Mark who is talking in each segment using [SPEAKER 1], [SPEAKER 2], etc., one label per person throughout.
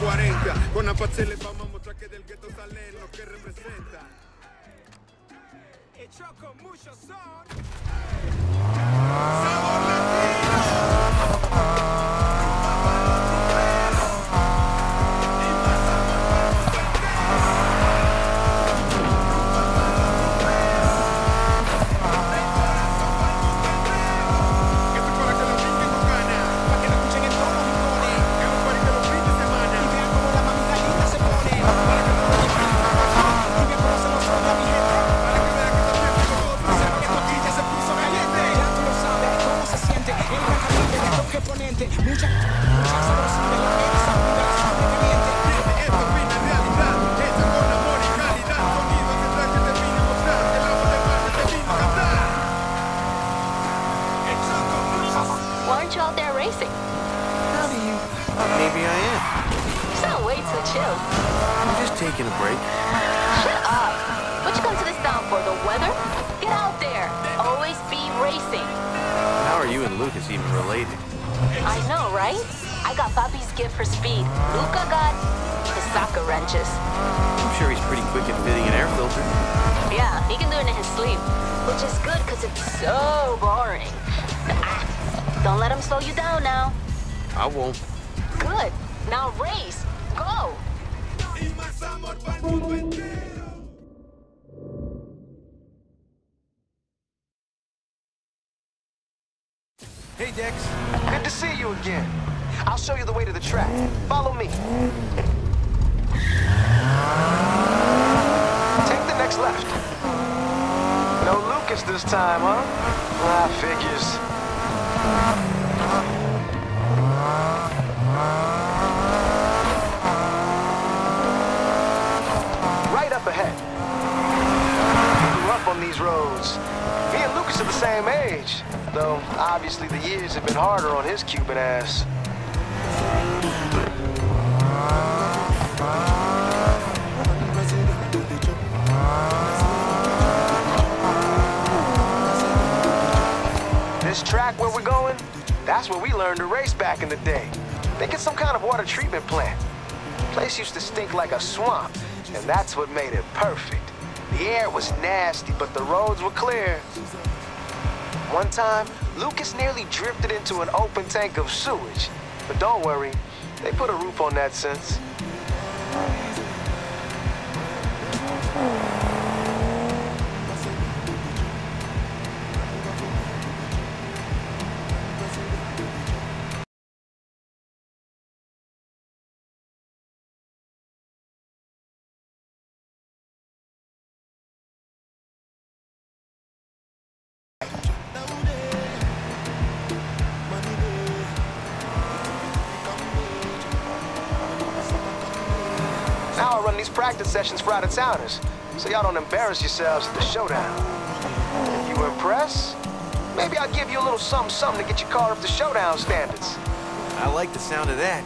[SPEAKER 1] 40 Con Apache le vamos a mostrar que del gueto salen lo que representa. Hecho con mucho son. Sabor latino
[SPEAKER 2] I won't.
[SPEAKER 3] Good. Now race. Go.
[SPEAKER 1] y más amor para el mundo entero.
[SPEAKER 2] Hey, Dex.
[SPEAKER 4] Good to see you again. I'll show you the way to the track. Follow me. Take the next left. No Lucas this time, huh? Ah, figures. On these roads. Me and Lucas are the same age, though obviously the years have been harder on his Cuban ass. This track where we're going, that's where we learned to race back in the day. Think it's some kind of water treatment plant. Place used to stink like a swamp, and that's what made it perfect. The air was nasty, but the roads were clear. One time, Lucas nearly drifted into an open tank of sewage. But don't worry, they put a roof on that since. These practice sessions for out-of-towners, so y'all don't embarrass yourselves at the showdown. If you impress, maybe I'll give you a little something something to get your car up to showdown standards.
[SPEAKER 2] I like the sound of that.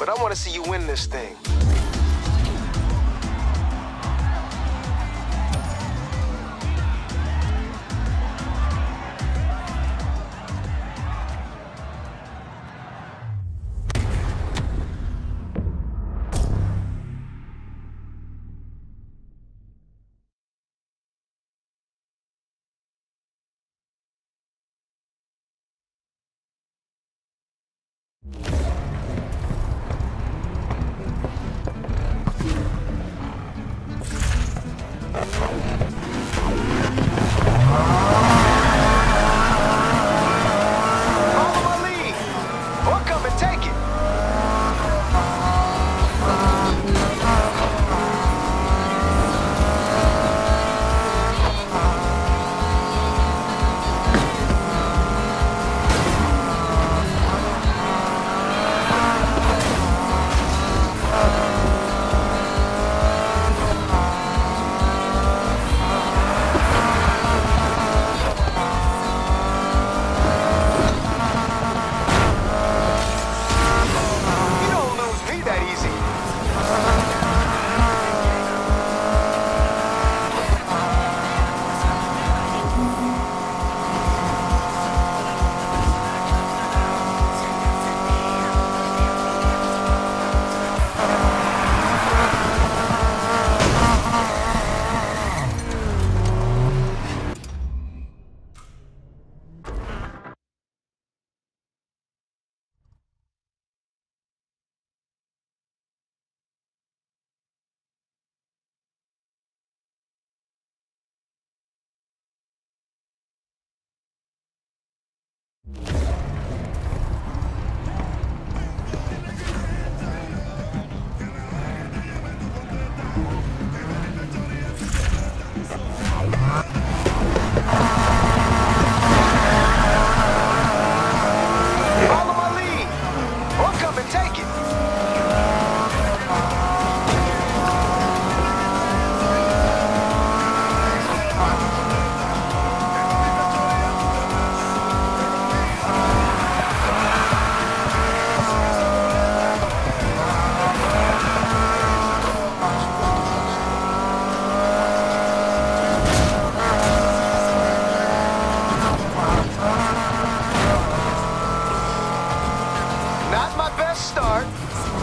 [SPEAKER 4] but I want to see you win this thing.
[SPEAKER 2] Park.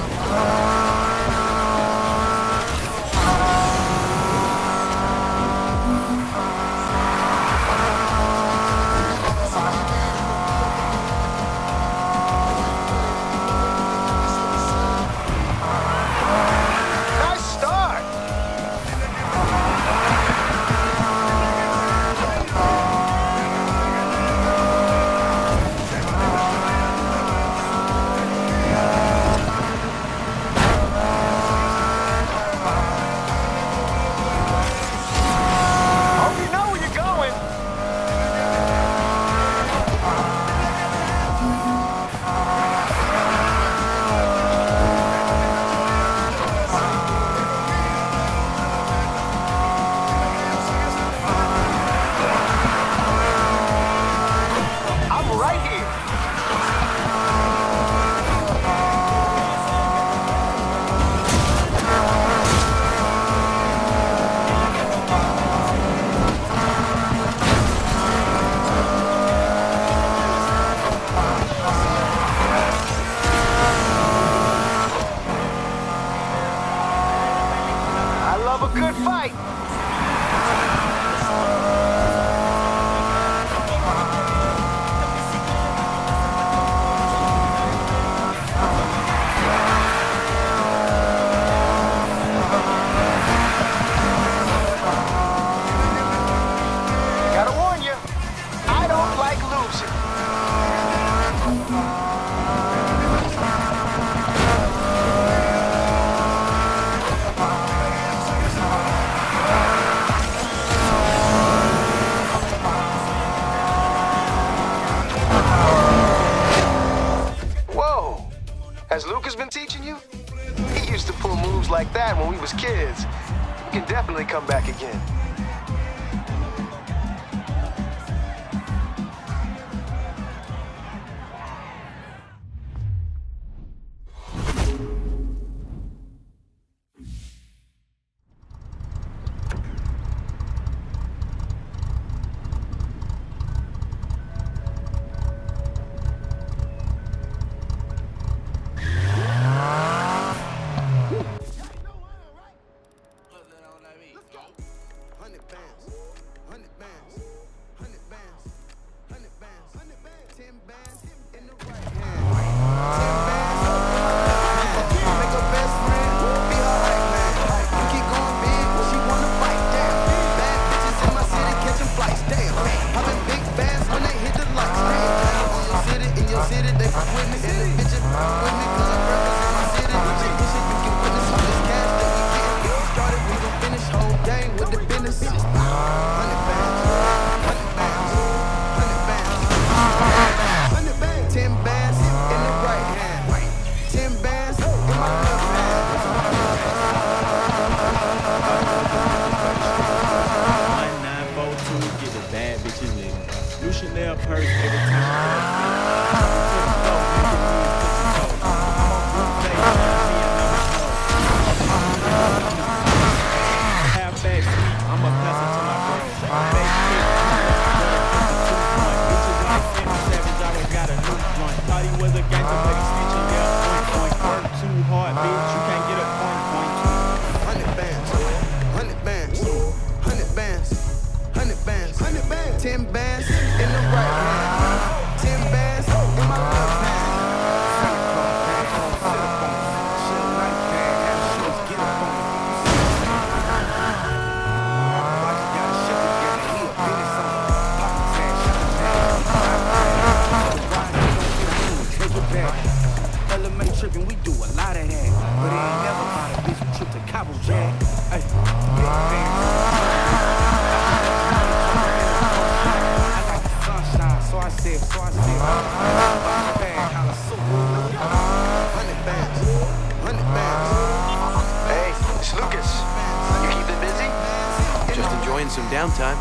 [SPEAKER 2] downtime.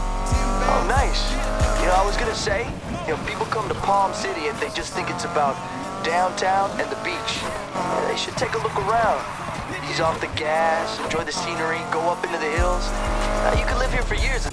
[SPEAKER 4] Oh, nice. You know, I was gonna say, you know, people come to Palm City and they just think it's about downtown and the beach. They should take a look around. Ease off the gas, enjoy the scenery, go up into the hills. Uh, you could live here for years.